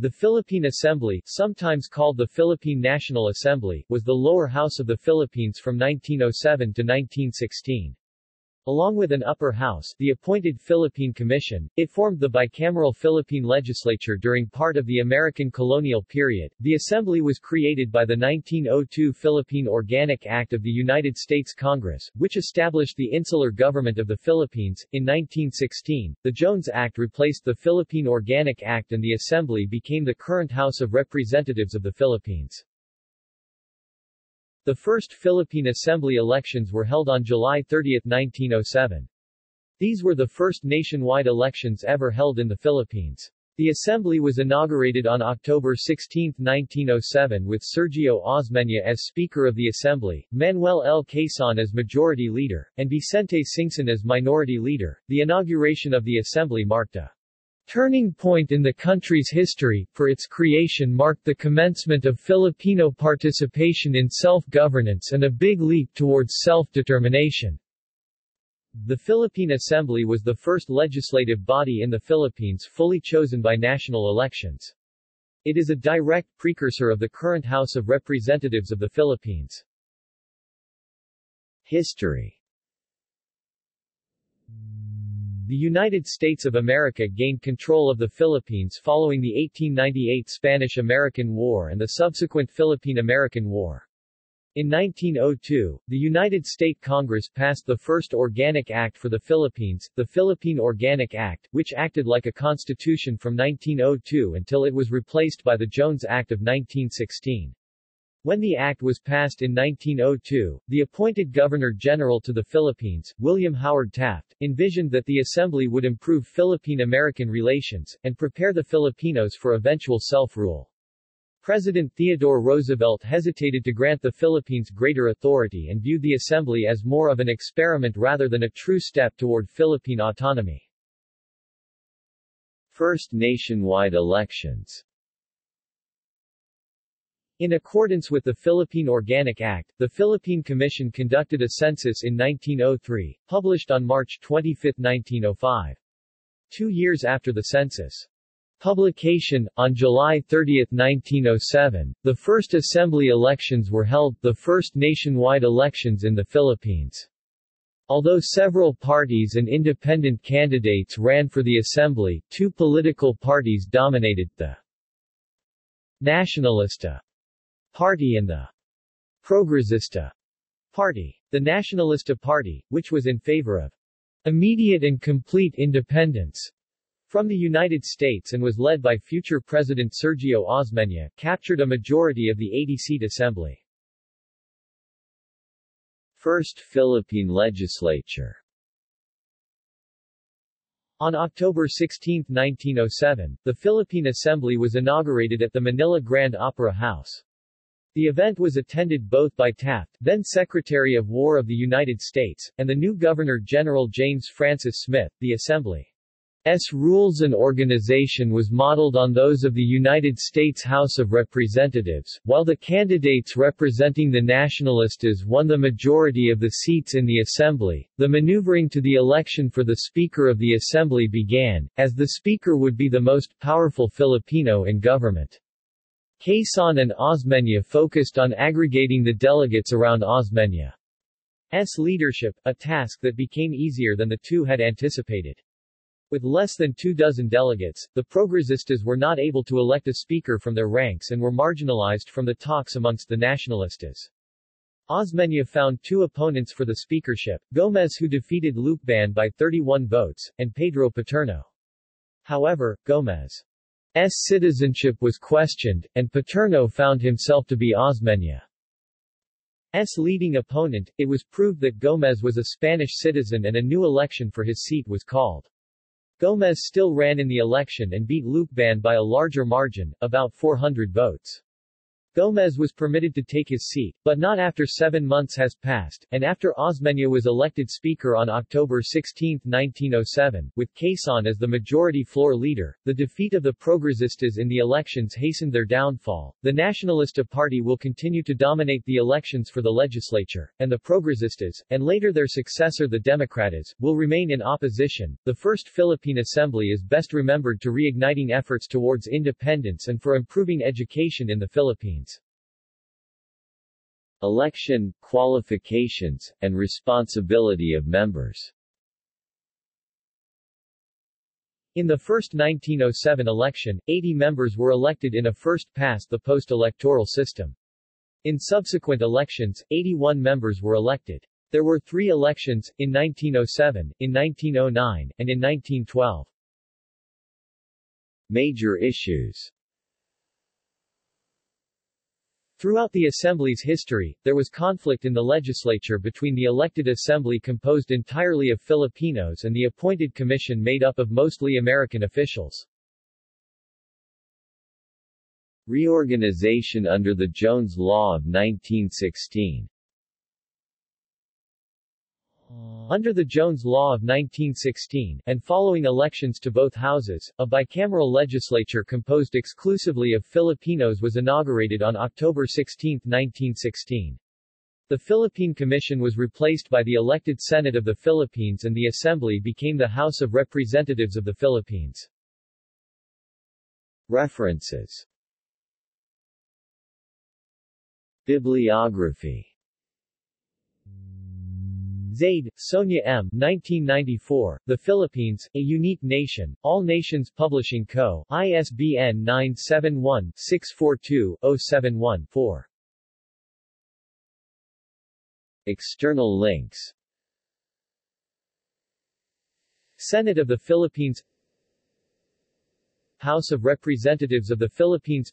The Philippine Assembly, sometimes called the Philippine National Assembly, was the lower house of the Philippines from 1907 to 1916. Along with an upper house, the appointed Philippine Commission, it formed the bicameral Philippine legislature during part of the American colonial period. The assembly was created by the 1902 Philippine Organic Act of the United States Congress, which established the insular government of the Philippines. In 1916, the Jones Act replaced the Philippine Organic Act and the assembly became the current House of Representatives of the Philippines. The first Philippine Assembly elections were held on July 30, 1907. These were the first nationwide elections ever held in the Philippines. The assembly was inaugurated on October 16, 1907 with Sergio Osmeña as Speaker of the Assembly, Manuel L. Quezon as Majority Leader, and Vicente Singson as Minority Leader. The inauguration of the assembly marked a turning point in the country's history, for its creation marked the commencement of Filipino participation in self-governance and a big leap towards self-determination. The Philippine Assembly was the first legislative body in the Philippines fully chosen by national elections. It is a direct precursor of the current House of Representatives of the Philippines. History the United States of America gained control of the Philippines following the 1898 Spanish-American War and the subsequent Philippine-American War. In 1902, the United States Congress passed the first Organic Act for the Philippines, the Philippine Organic Act, which acted like a constitution from 1902 until it was replaced by the Jones Act of 1916. When the act was passed in 1902, the appointed Governor-General to the Philippines, William Howard Taft, envisioned that the assembly would improve Philippine-American relations, and prepare the Filipinos for eventual self-rule. President Theodore Roosevelt hesitated to grant the Philippines greater authority and viewed the assembly as more of an experiment rather than a true step toward Philippine autonomy. First nationwide elections in accordance with the Philippine Organic Act, the Philippine Commission conducted a census in 1903, published on March 25, 1905. Two years after the census. Publication, on July 30, 1907, the first assembly elections were held, the first nationwide elections in the Philippines. Although several parties and independent candidates ran for the assembly, two political parties dominated, the Nacionalista Party and the Progresista Party. The Nacionalista Party, which was in favor of immediate and complete independence from the United States and was led by future President Sergio Osmeña, captured a majority of the 80-seat assembly. First Philippine legislature on October 16, 1907, the Philippine Assembly was inaugurated at the Manila Grand Opera House. The event was attended both by Taft, then Secretary of War of the United States, and the new Governor-General James Francis Smith. The Assembly's rules and organization was modeled on those of the United States House of Representatives, while the candidates representing the Nacionalistas won the majority of the seats in the Assembly. The maneuvering to the election for the Speaker of the Assembly began, as the Speaker would be the most powerful Filipino in government. Quezon and Osmeña focused on aggregating the delegates around Osmeña's leadership, a task that became easier than the two had anticipated. With less than two dozen delegates, the Progresistas were not able to elect a speaker from their ranks and were marginalized from the talks amongst the Nacionalistas. Osmeña found two opponents for the speakership, Gomez who defeated Lucban by 31 votes, and Pedro Paterno. However, Gomez citizenship was questioned, and Paterno found himself to be Osmeña's leading opponent. It was proved that Gomez was a Spanish citizen and a new election for his seat was called. Gomez still ran in the election and beat Lucban by a larger margin, about 400 votes. Gomez was permitted to take his seat, but not after seven months has passed, and after Osmeña was elected Speaker on October 16, 1907, with Quezon as the majority floor leader. The defeat of the Progresistas in the elections hastened their downfall. The Nacionalista Party will continue to dominate the elections for the legislature, and the Progresistas, and later their successor the Democratas, will remain in opposition. The First Philippine Assembly is best remembered to reigniting efforts towards independence and for improving education in the Philippines. Election, qualifications, and responsibility of members In the first 1907 election, 80 members were elected in a first-past-the-post electoral system. In subsequent elections, 81 members were elected. There were three elections, in 1907, in 1909, and in 1912. Major issues Throughout the Assembly's history, there was conflict in the legislature between the elected assembly composed entirely of Filipinos and the appointed commission made up of mostly American officials. Reorganization under the Jones Law of 1916 under the Jones Law of 1916, and following elections to both houses, a bicameral legislature composed exclusively of Filipinos was inaugurated on October 16, 1916. The Philippine Commission was replaced by the elected Senate of the Philippines and the Assembly became the House of Representatives of the Philippines. References Bibliography Zaide, Sonia M. 1994, The Philippines, A Unique Nation, All Nations Publishing Co., ISBN 971-642-071-4. External links Senate of the Philippines House of Representatives of the Philippines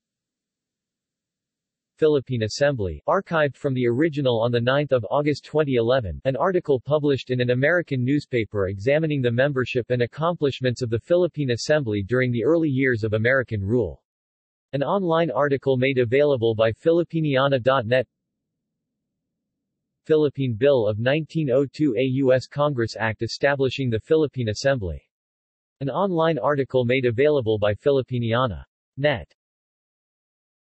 Philippine Assembly, archived from the original on 9 August 2011, an article published in an American newspaper examining the membership and accomplishments of the Philippine Assembly during the early years of American rule. An online article made available by Filipiniana.net Philippine Bill of 1902 A U.S. Congress Act establishing the Philippine Assembly. An online article made available by Filipiniana.net